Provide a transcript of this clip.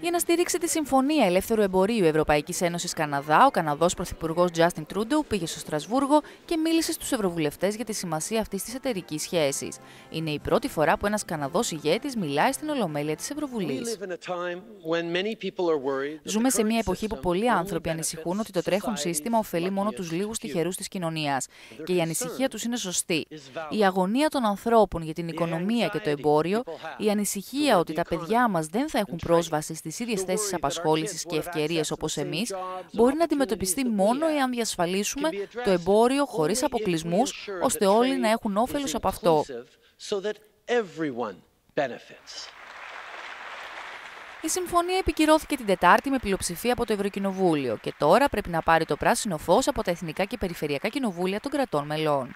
Για να στηρίξει τη Συμφωνία Ελεύθερου Εμπορίου Ευρωπαϊκής Ένωσης Καναδά, ο Καναδός Πρωθυπουργός Justin Trudeau πήγε στο Στρασβούργο και μίλησε στους Ευρωβουλευτές για τη σημασία αυτής της εταιρική σχέσης. Είναι η πρώτη φορά που ένας Καναδός ηγέτης μιλάει στην Ολομέλεια της Ευρωβουλής. Ζούμε σε μια εποχή που πολλοί άνθρωποι ανησυχούν ότι το τρέχον σύστημα ωφελεί μόνο τους λίγους τυχερού της κοινωνίας. Και η ανησυχία τους είναι σωστή. Η αγωνία των ανθρώπων για την οικονομία και το εμπόριο, η ανησυχία ότι τα παιδιά μας δεν θα έχουν πρόσβαση στι ίδιες θέσεις απασχόλησης και ευκαιρίες όπως εμείς, μπορεί να αντιμετωπιστεί μόνο εάν διασφαλίσουμε το εμπόριο χωρίς αποκλεισμούς, ώστε όλοι να έχουν όφελος από αυτό. Η συμφωνία επικυρώθηκε την Τετάρτη με πλειοψηφία από το Ευρωκοινοβούλιο και τώρα πρέπει να πάρει το πράσινο φως από τα εθνικά και περιφερειακά κοινοβούλια των κρατών μελών.